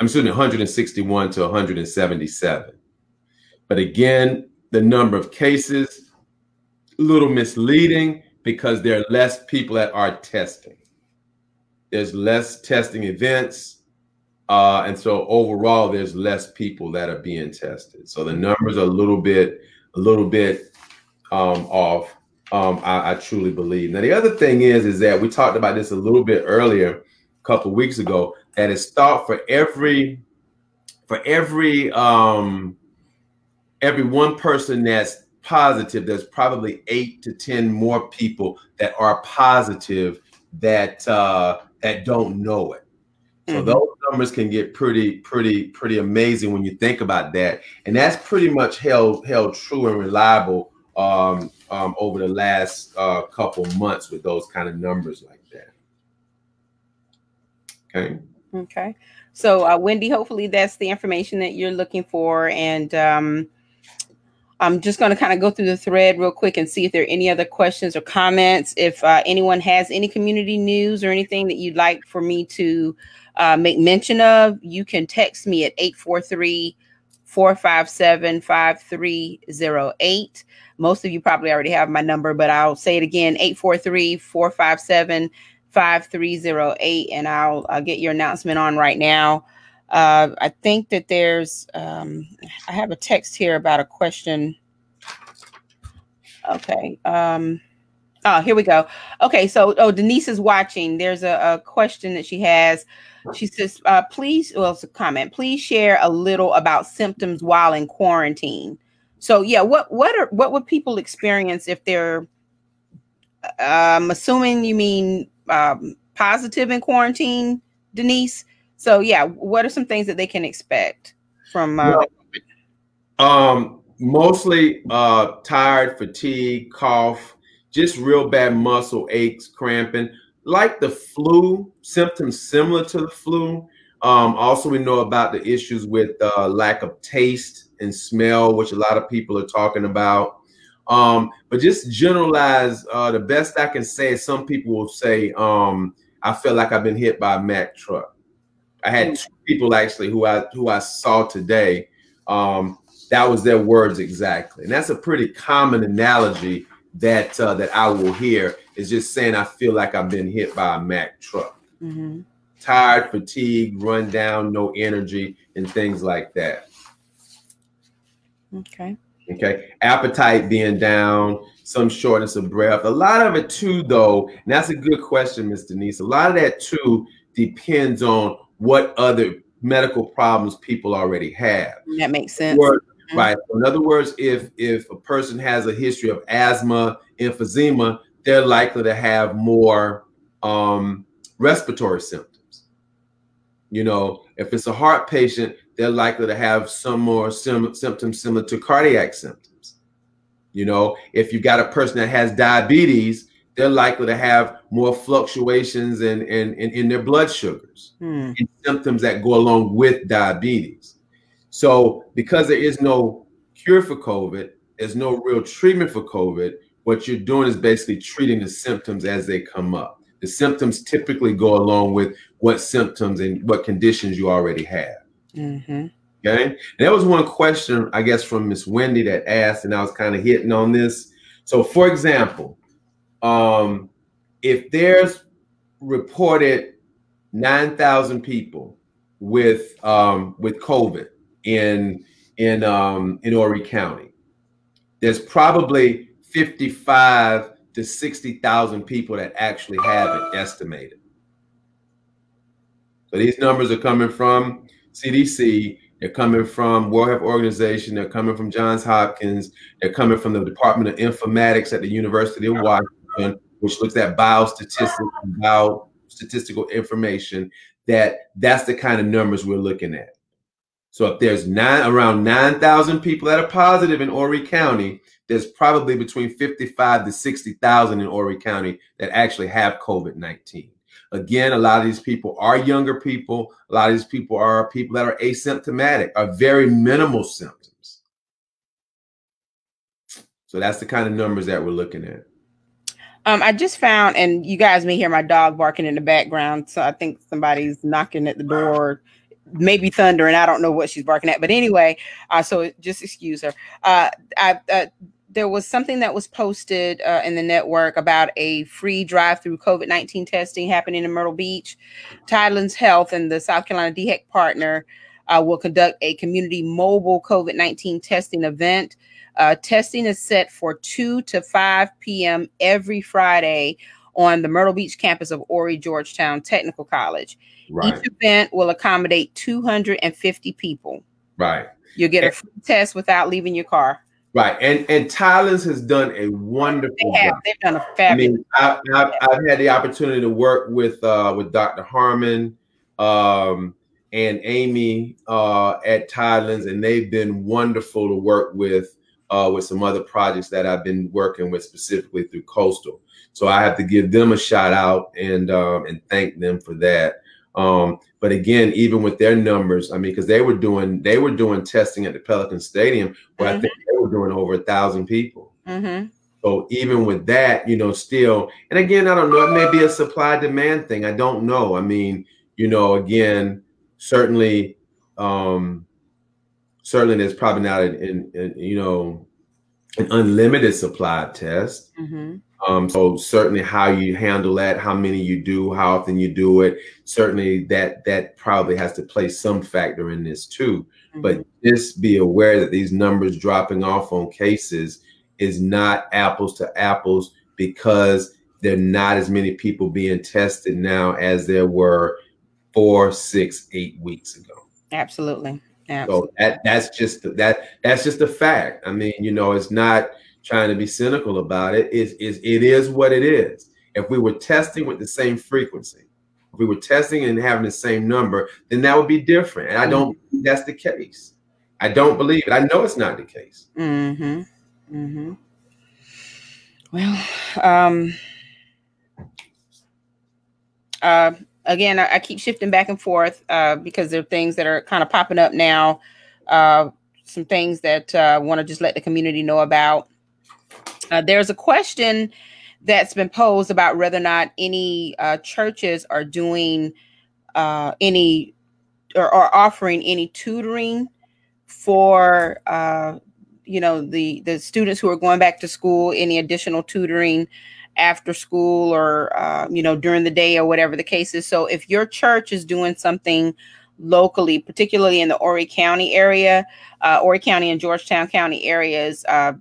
B: I'm assuming 161 to 177. But again, the number of cases, a little misleading because there are less people that are testing. There's less testing events. Uh, and so overall, there's less people that are being tested. So the numbers are a little bit, a little bit um, off. Um, I, I, truly believe. Now the other thing is, is that we talked about this a little bit earlier, a couple weeks ago. That it's thought for every for every um, every one person that's positive, there's probably eight to ten more people that are positive that uh, that don't know it. So mm-hmm. those numbers can get pretty, pretty, pretty amazing when you think about that, and that's pretty much held held true and reliable um, um, over the last uh, couple months with those kind of numbers like that. Okay.
A: Okay. So, uh, Wendy, hopefully that's the information that you're looking for. And um, I'm just going to kind of go through the thread real quick and see if there are any other questions or comments. If uh, anyone has any community news or anything that you'd like for me to uh, make mention of, you can text me at 843 457 5308. Most of you probably already have my number, but I'll say it again 843 457 5308, and I'll, I'll get your announcement on right now. Uh, I think that there's, um, I have a text here about a question. Okay. Um, oh, here we go. Okay. So, oh, Denise is watching. There's a, a question that she has. She says, uh, please, well, it's a comment. Please share a little about symptoms while in quarantine. So, yeah, what what are what would people experience if they're? Uh, I'm assuming you mean um, positive in quarantine, Denise. So yeah, what are some things that they can expect from? Uh,
B: um, mostly uh, tired, fatigue, cough, just real bad muscle aches, cramping, like the flu symptoms similar to the flu. Um, also, we know about the issues with uh, lack of taste and smell, which a lot of people are talking about. Um, but just generalize, uh, the best I can say is some people will say, um, I feel like I've been hit by a Mack truck. I had two people actually who I who I saw today. Um, that was their words exactly, and that's a pretty common analogy that uh, that I will hear is just saying I feel like I've been hit by a Mack truck. Mm-hmm. Tired, fatigue, run down, no energy, and things like that.
A: Okay.
B: Okay. Appetite being down, some shortness of breath. A lot of it too, though, and that's a good question, Miss Denise. A lot of that too depends on what other medical problems people already have.
A: That makes sense.
B: mm-hmm. Right. In other words, if if a person has a history of asthma, emphysema, they're likely to have more um, respiratory symptoms. You know, if it's a heart patient, they're likely to have some more sim- symptoms similar to cardiac symptoms. You know, if you've got a person that has diabetes, they're likely to have more fluctuations in, in, in, in their blood sugars hmm. and symptoms that go along with diabetes. So, because there is no cure for COVID, there's no real treatment for COVID, what you're doing is basically treating the symptoms as they come up. The symptoms typically go along with what symptoms and what conditions you already have. Mm-hmm. Okay. And that was one question, I guess, from Miss Wendy that asked, and I was kind of hitting on this. So, for example, um, if there's reported 9,000 people with um, with COVID in in um, in Horry County, there's probably 55 to 60,000 people that actually have it estimated. So these numbers are coming from CDC. They're coming from World Health Organization. They're coming from Johns Hopkins. They're coming from the Department of Informatics at the University of Washington which looks at biostatistics information, that that's the kind of numbers we're looking at. So if there's nine around 9,000 people that are positive in Horry County, there's probably between 55 to 60,000 in Horry County that actually have COVID-19. Again, a lot of these people are younger people. A lot of these people are people that are asymptomatic, are very minimal symptoms. So that's the kind of numbers that we're looking at.
A: Um, I just found, and you guys may hear my dog barking in the background. So I think somebody's knocking at the door, maybe thunder, and I don't know what she's barking at. But anyway, uh, so just excuse her. Uh, I, uh, there was something that was posted uh, in the network about a free drive-through COVID nineteen testing happening in Myrtle Beach. Tidelands Health and the South Carolina DHEC partner uh, will conduct a community mobile COVID nineteen testing event. Uh, testing is set for 2 to 5 p.m. every Friday on the Myrtle Beach campus of Horry Georgetown Technical College. Right. Each event will accommodate 250 people.
B: Right.
A: You'll get a free test without leaving your car.
B: Right, and and Tidelands has done a wonderful.
A: They have.
B: Job.
A: They've done a fabulous.
B: I mean, I, have I've had the opportunity to work with uh, with Dr. Harmon um, and Amy uh, at Tidelands, and they've been wonderful to work with uh, with some other projects that I've been working with specifically through Coastal. So I have to give them a shout out and um, and thank them for that. Um, but again, even with their numbers, I mean, because they were doing they were doing testing at the Pelican Stadium, where mm-hmm. I think they were doing over a thousand people. Mm-hmm. So even with that, you know, still, and again, I don't know, it may be a supply demand thing. I don't know. I mean, you know, again, certainly, um, certainly there's probably not an, an, an you know, an unlimited supply test. Mm-hmm. Um, so certainly how you handle that, how many you do, how often you do it, certainly that that probably has to play some factor in this too. Mm-hmm. But just be aware that these numbers dropping off on cases is not apples to apples because there are not as many people being tested now as there were four, six, eight weeks ago.
A: Absolutely. Absolutely.
B: So that that's just that that's just a fact. I mean, you know, it's not trying to be cynical about it. Is is it is what it is. If we were testing with the same frequency, if we were testing and having the same number, then that would be different. And I don't mm-hmm. that's the case. I don't believe it. I know it's not the case.
A: Mm-hmm. Mm-hmm. Well, um, uh, again, I, I, keep shifting back and forth uh, because there are things that are kind of popping up now. Uh, some things that uh, I want to just let the community know about. Uh, there's a question that's been posed about whether or not any uh, churches are doing uh, any or, or, offering any tutoring for uh, you know the the students who are going back to school. Any additional tutoring after school or uh, you know during the day or whatever the case is. So if your church is doing something locally, particularly in the Horry County area, uh, County and Georgetown County areas, uh,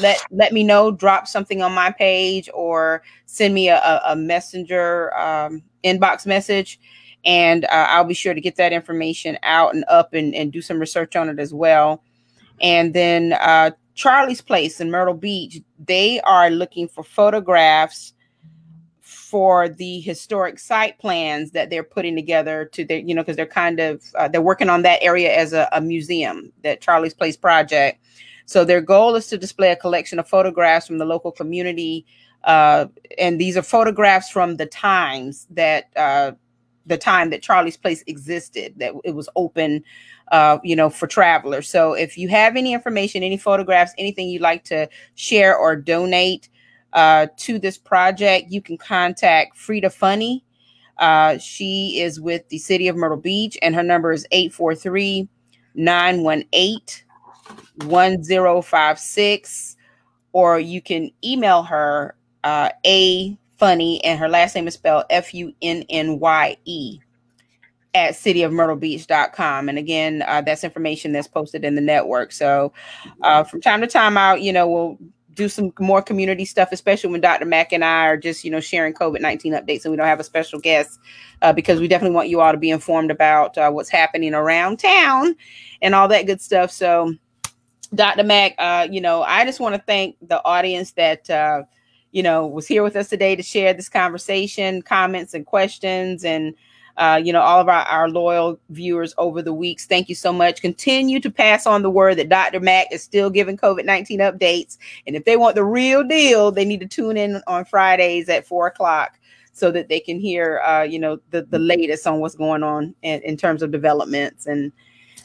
A: let let me know drop something on my page or send me a, a messenger um, inbox message and uh, i'll be sure to get that information out and up and, and do some research on it as well and then uh, charlie's place in myrtle beach they are looking for photographs for the historic site plans that they're putting together to their you know because they're kind of uh, they're working on that area as a, a museum that charlie's place project so their goal is to display a collection of photographs from the local community. Uh, and these are photographs from the times that uh, the time that Charlie's Place existed, that it was open, uh, you know, for travelers. So if you have any information, any photographs, anything you'd like to share or donate uh, to this project, you can contact Frida Funnye. Uh, she is with the city of Myrtle Beach, and her number is 843 918 1056, or you can email her uh, a funny, and her last name is spelled F U N N Y E at cityofmyrtlebeach.com. And again, uh, that's information that's posted in the network. So uh, from time to time out, you know, we'll do some more community stuff, especially when Dr. Mack and I are just, you know, sharing COVID 19 updates and we don't have a special guest uh, because we definitely want you all to be informed about uh, what's happening around town and all that good stuff. So Dr. Mack, uh, you know, I just want to thank the audience that, uh, you know, was here with us today to share this conversation, comments and questions, and, uh, you know, all of our, our loyal viewers over the weeks. Thank you so much. Continue to pass on the word that Dr. Mack is still giving COVID 19 updates. And if they want the real deal, they need to tune in on Fridays at four o'clock so that they can hear, uh, you know, the, the latest on what's going on in, in terms of developments. And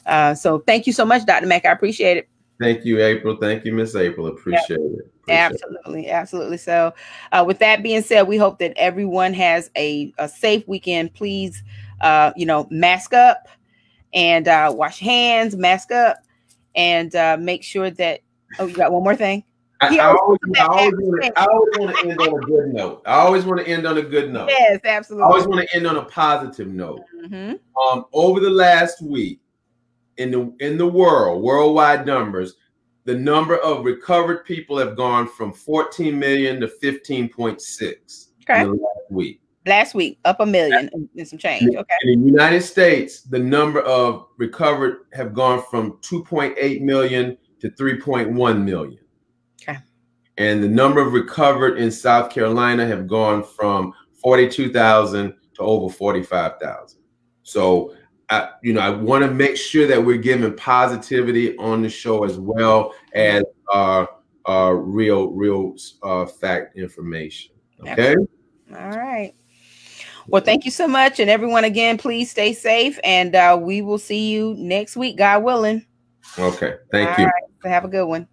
A: uh, so thank you so much, Dr. Mack. I appreciate it.
B: Thank you, April. Thank you, Miss April. Appreciate yep. it.
A: Absolutely, it. absolutely. So, uh, with that being said, we hope that everyone has a, a safe weekend. Please, uh, you know, mask up and uh, wash hands, mask up, and uh, make sure that. Oh, you got one more thing.
B: I, I, always, I, always wanna, I always want to end on a good note. I always want to end on a good note.
A: Yes, absolutely.
B: I always want to end on a positive note. Mm-hmm. Um, over the last week, in the in the world, worldwide numbers, the number of recovered people have gone from 14 million to 15.6.
A: Okay.
B: last week.
A: Last week, up a million and some change. Okay.
B: In the United States, the number of recovered have gone from 2.8 million to 3.1 million.
A: Okay.
B: And the number of recovered in South Carolina have gone from 42,000 to over 45,000. So, I, you know, I want to make sure that we're giving positivity on the show as well as uh, uh, real, real uh, fact information. Okay.
A: All right. Well, thank you so much. And everyone, again, please stay safe. And uh, we will see you next week, God willing.
B: Okay. Thank All you. Right.
A: So have a good one.